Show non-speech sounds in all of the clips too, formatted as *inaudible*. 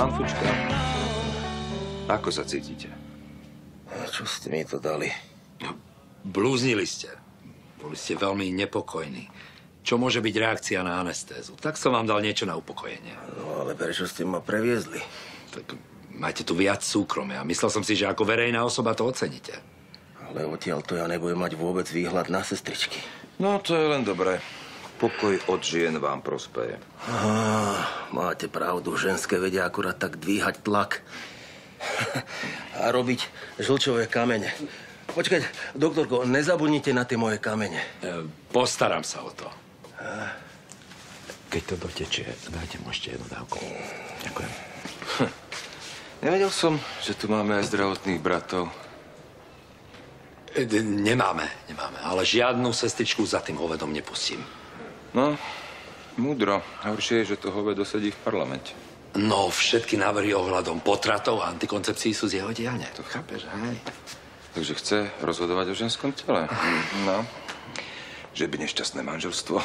Pán Fučka, ako sa cítite? Čo ste mi to dali? Blúznili ste. Boli ste veľmi nepokojní. Čo môže byť reakcia na anestézu? Tak som vám dal niečo na upokojenie. No ale prečo ste ma previezli? Tak majte tu viac súkromia. Myslel som si, že ako verejná osoba to oceníte. Ale odtiaľ to ja nebudem mať vôbec výhľad na sestričky. No, to je len dobré. Pokoj od žien vám prospeje. Ah, máte pravdu, ženské vedia akurát tak dvíhať tlak. A robiť žlčové kamene. Počkať, doktorko, nezabudnite na tie moje kamene. E, postaram sa o to. Keď to dotečie, dajte mu ešte jednu dávku. Ďakujem. Nevedel som, že tu máme aj zdravotných bratov. E, Nemáme, nemáme, ale žiadnu sestričku za tým hovedom nepustím. No, múdro. Horšie je, že to hovedo sedí v parlamente. No, všetky návrhy ohľadom potratov a antikoncepcií sú z jeho diania. To chápeš, hej? Takže chce rozhodovať o ženskom tele. No. Že by nešťastné manželstvo.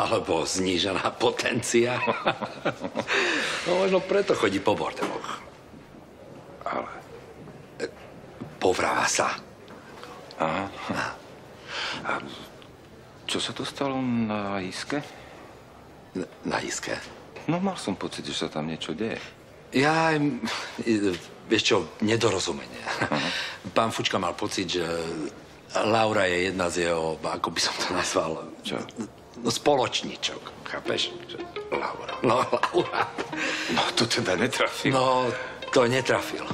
Alebo znížená potencia. no, možno preto chodí po bordeloch. Ale... Povráva sa. Aha. A čo sa to stalo na iske? N- Na iske. No, mal som pocit, že sa tam niečo deje. Ja, vieš čo, nedorozumenie. Pán Fučka mal pocit, že Laura je jedna z jeho, ako by som to nazval, Čo? no, spoločníčok. Chápeš? Laura. No, Laura. No, to teda netrafil. No, to netrafil.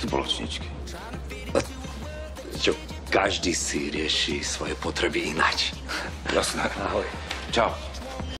Spoločničky. Čo, každý si rieši svoje potreby inač. *laughs* Jasné. Ahoj. Čau.